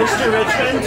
Mr. Richmond?